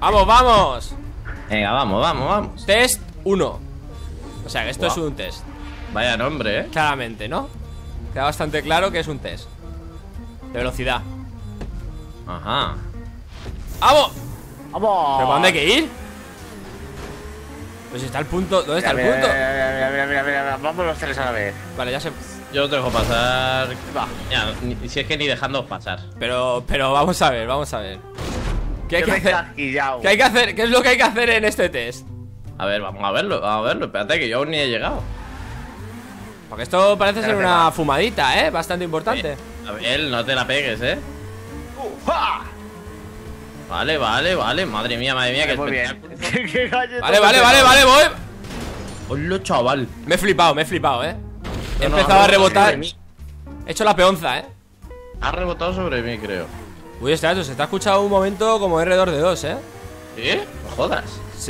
¡Vamos, vamos! Venga, vamos, vamos, vamos. Test 1 O sea, que esto es un test Vaya nombre, eh. Claramente, ¿no? Queda bastante claro que es un test De velocidad Ajá. ¡Vamos! ¡Vamos! ¿Pero para dónde hay que ir? Pues está el punto ¿Dónde está el Mira, punto? Mira, mira, mira, mira, mira, mira, Vamos los tres a la vez. Vale, ya sé Yo os dejo pasar. Va. Ya, ni- si es que ni dejándoos pasar. Pero, pero vamos a ver, vamos a ver ¿Qué hay que hacer? ¿Qué hay que hacer? ¿Qué es lo que hay que hacer en este test? A ver, vamos a verlo, vamos a verlo. Espérate, que yo aún ni he llegado. Porque esto parece ser una va. fumadita, ¿eh? Bastante importante A ver, no te la pegues, eh. Vale, vale, vale. Madre mía, madre mía, que Muy bien. espectáculo. ¿Qué galletas Vale, vale, vale, vale, voy Hola, chaval. Me he flipado, me he flipado, ¿eh? He No, no, empezado a rebotar. He hecho la peonza, ¿eh? Ha rebotado sobre mí, creo. Uy, Stratos, se te ha escuchado un momento como R2 de 2, ¿eh? ¿Qué? No jodas.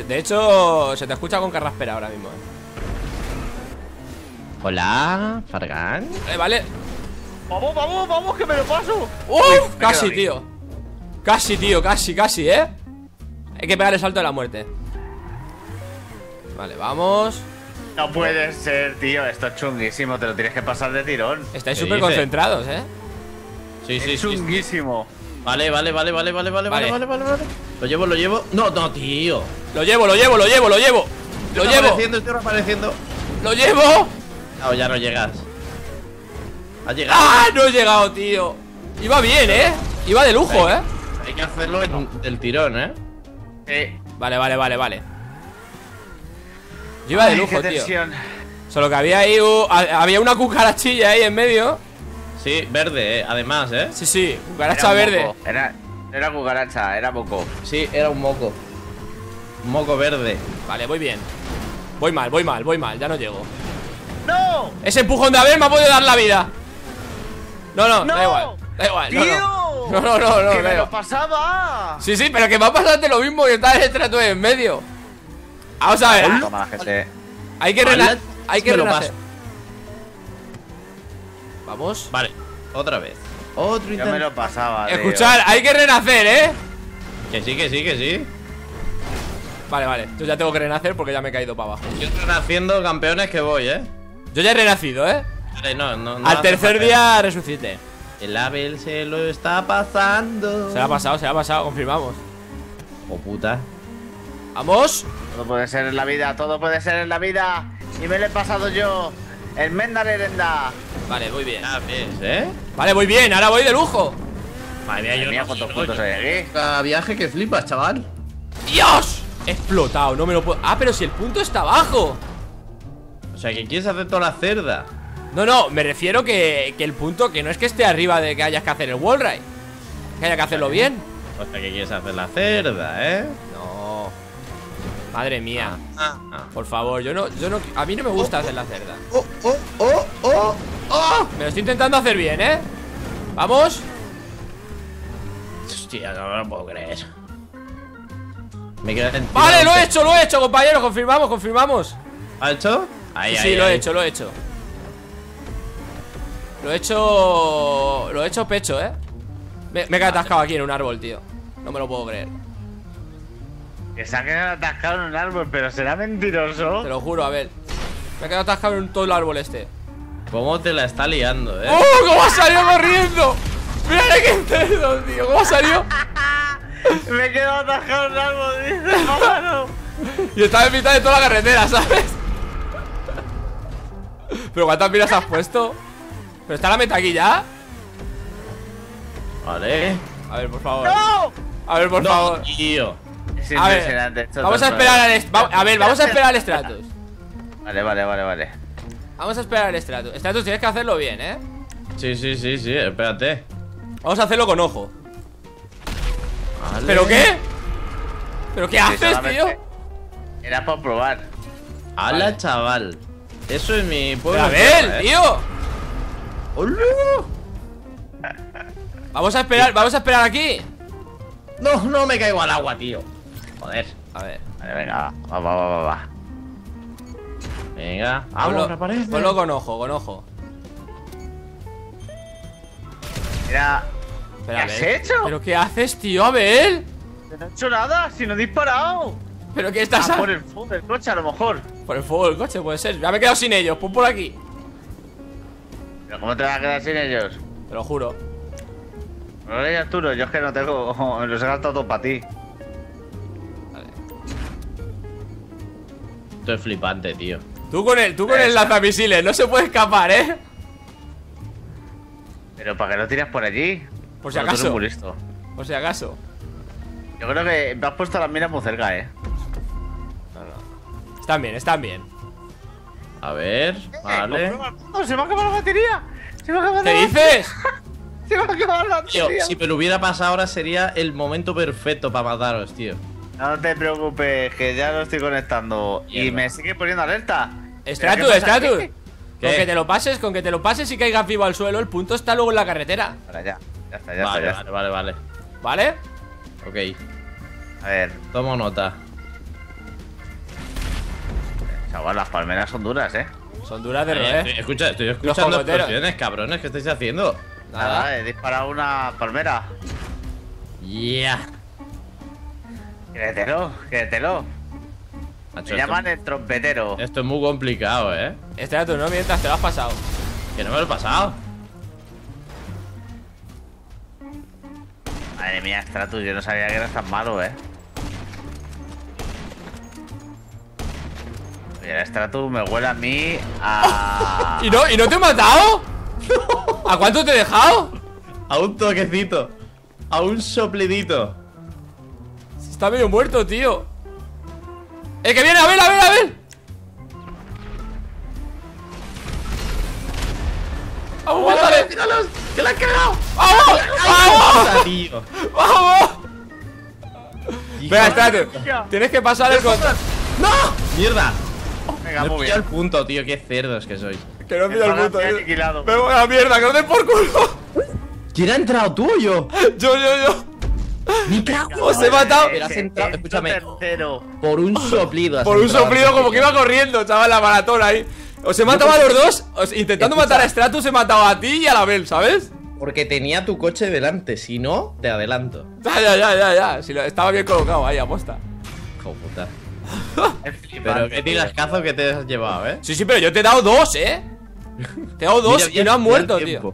De hecho, se te escucha con carraspera ahora mismo, ¿eh? Hola, Fargan. Vale, vale Vamos, vamos, vamos, que me lo paso. ¡Uf! Casi, tío Casi, tío, casi, casi, ¿eh? Hay que pegar el salto de la muerte Vale, vamos No puede ser, tío. Esto es chunguísimo. Te lo tienes que pasar de tirón. Estáis ¿Qué súper concentrados, ¿eh? Sí, sí, es sí. chunguísimo. Vale, vale, vale, vale, vale, vale, Vale. vale, vale, vale. Lo llevo, lo llevo. No, no, tío. Lo llevo, lo llevo, lo llevo, lo llevo Lo Estoy llevo, reapareciendo, estoy reapareciendo. lo llevo No, ya no llegas. Ha llegado. ¡Ah! No he llegado, tío Iba bien, ¿eh? Iba de lujo, ¿eh? Hay que hacerlo en- del tirón, ¿eh? Eh, Vale, vale, vale, vale Yo iba de lujo, qué tío. Solo que había ahí u- a- Había una cucarachilla ahí en medio Sí, verde, eh, además, ¿eh? Sí, sí, cucaracha verde. Era, era cucaracha, era moco. Sí, era un moco. Un moco verde. Vale, voy bien Voy mal, voy mal, voy mal, ya no llego ¡No! Ese empujón de Abel me ha podido dar la vida No, no, ¡No! da igual Da igual, no, ¡Tío! no No, no, no, no, ¡Que me lo pasaba! Sí, sí, pero que me ha pasado antes lo mismo Y está el estrato en medio Vamos a ver Toma gente. Hay que renacer Hay que renacer paso. Vamos Vale, otra vez. Otro Yo intento. me lo pasaba, tío. Escuchar, hay que renacer, ¿eh? Que sí, que sí, que sí. Vale, vale, entonces ya tengo que renacer porque ya me he caído para abajo Yo estoy haciendo campeones que voy, ¿eh? Yo ya he renacido, ¿eh? Vale, no, no, no Al tercer día resucité El Abel se lo está pasando. Se ha pasado, se ha pasado, confirmamos Oh puta. Vamos Todo puede ser en la vida, todo puede ser en la vida. Y me lo he pasado yo. El Mendar Herenda. Vale, voy bien Ya ves, ¿eh? Vale, voy bien, ahora voy de lujo Madre mía, Madre yo mía, no- cuántos yo- puntos yo- hay aquí. Cada viaje que flipas, chaval. ¡Dios! He explotado, no me lo puedo... Ah, pero si el punto está abajo O sea, que quieres hacer toda la cerda. No, no, me refiero que, que el punto Que no es que esté arriba de que hayas que hacer el wall ride Que haya que hacerlo bien O sea, que quieres hacer la cerda, ¿eh? No Madre mía. Ah, ah. Por favor, yo no, yo no... A mí no me gusta hacer la cerda. Oh, oh, oh, oh, oh. Me lo estoy intentando hacer bien, ¿eh? Vamos. Hostia, no me lo puedo creer. Me Vale, lo he hecho, lo he hecho, compañero. Confirmamos, confirmamos. ¿Ha hecho? Ahí, Sí, ahí, sí, lo he hecho, lo he hecho. Lo he hecho... Lo he hecho pecho, ¿eh? Me, me he quedado atascado aquí en un árbol, tío. No me lo puedo creer Que se ha quedado atascado en un árbol, pero será mentiroso. Te lo juro, a ver Me he quedado atascado en todo el árbol este ¿Cómo te la está liando, eh? ¡Oh! ¿Cómo ha salido corriendo? Mira qué cerdo, tío ¿Cómo ha salido? Me he quedado atascado en un árbol, dice pájaro. Y estaba en mitad de toda la carretera, ¿sabes? ¿Pero cuántas miras has puesto? ¿Pero está la meta aquí ya? Vale. A ver, por favor ¡No! A ver, por no, favor tío. Es A ver, impresionante. esto Vamos a esperar al est- va- A ver, vamos a esperar al Stratus Vale, vale, vale, vale. Vamos a esperar al Stratus Stratus, tienes que hacerlo bien, ¿eh? Sí, sí, sí, sí, espérate. Vamos a hacerlo con ojo Vale. ¿Pero qué? ¿Pero qué Sí, haces, tío? Era por probar. ¡Hala, Vale. chaval! Eso es mi pueblo. a ver, ¿eh? tío ¡Hola! Vamos a esperar, vamos a esperar aquí No, no me caigo al agua, tío. Joder. A ver Vale, venga, va, va, va, va, va. Venga, vamos, Ponlo, ponlo con ojo, con ojo Mira. ¿Qué has hecho? ¿Pero qué haces, tío, Abel? No he hecho nada, si no he disparado. ¿Pero qué estás Ah, a- por el fuego del coche, a lo mejor. Por el fuego del coche, puede ser. Ya me he quedado sin ellos, pon por aquí. Pero ¿cómo te vas a quedar sin ellos? Te lo juro. No lo digas tú, no, yo es que no tengo. Los he gastado todo para ti. Esto es flipante, tío. Tú con el, tú con el lanzamisiles, no se puede escapar, ¿eh? Pero ¿para qué lo tiras por allí? Por si Bueno, tú eres acaso. muy listo. Por si acaso. Yo creo que me has puesto las miras muy cerca, eh. Están bien, están bien. A ver, vale. ¡Oh, se me ha acabado la batería! ¡Se me ha acabado ¿Qué la dices? ¡Se me ha acabado la Tío, batería! si me lo hubiera pasado ahora sería el momento perfecto para mataros, tío. No te preocupes, que ya lo estoy conectando. Y me sigue poniendo alerta. Stratus, ¿Pero qué pasa Stratus. Con que te lo pases, con que te lo pases y caigas vivo al suelo, el punto está luego en la carretera. Ahora ya. Ya está, ya Vale, está, ya vale, vale, vale. ¿Vale? Ok. A ver, tomo nota. chaval, las palmeras son duras, eh. Son duras de Eh, roer. estoy, escucha, estoy escuchando explosiones, cabrones. ¿Qué estáis haciendo? Nada. Nada, he disparado una palmera. Yeah. Créetelo, créetelo. Macho, Me esto, llaman el trompetero. esto es muy complicado, eh. Stratus, no mientras te lo has pasado. Que no me lo he pasado. Madre mía, Stratus, yo no sabía que eras tan malo, eh. El Stratus me huele a mí a. ¿Y no, ¿Y no te he matado? ¿A cuánto te he dejado? A un toquecito. A un soplidito. Está medio muerto, tío. ¡Eh, que viene! ¡A ver, a ver, a ver! ¡Vamos, mátale! ¡Que la has cagado! ¡Vamos! ¡Vamos! ¡Vamos! Venga, espérate. Tienes que pasar el control. ¡No! ¡Mierda! Venga, Me he muy pillado bien. el punto, tío. Qué cerdos que sois. Que no pido el punto. Me voy a la mierda, que no den por culo. ¿Quién ha entrado tú o yo? Yo, yo, yo. Os he matado Pero has entrado- Ese escúchame. tercero. Por un soplido. has por un soplido como que iba corriendo, chaval, la maratón ahí. Os he matado a los dos. os- intentando Escucha. matar a Stratus, he matado a ti y a la Bel, ¿sabes? Porque tenía tu coche delante. Si no, te adelanto. Ya, ya, ya, ya, ya. Si lo- estaba bien colocado ahí, aposta. Hijo puta. Pero qué tío. tilascazo que te has llevado, eh. Sí, sí, pero yo te he dado dos, ¿eh? Te he dado dos Mira y no el muerto, tío.